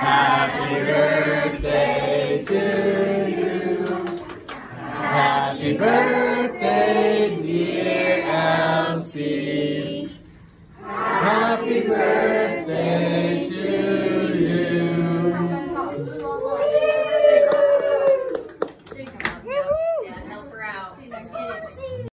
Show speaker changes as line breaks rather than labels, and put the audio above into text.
Happy birthday to you. Happy birthday, dear Elsie. Happy birthday.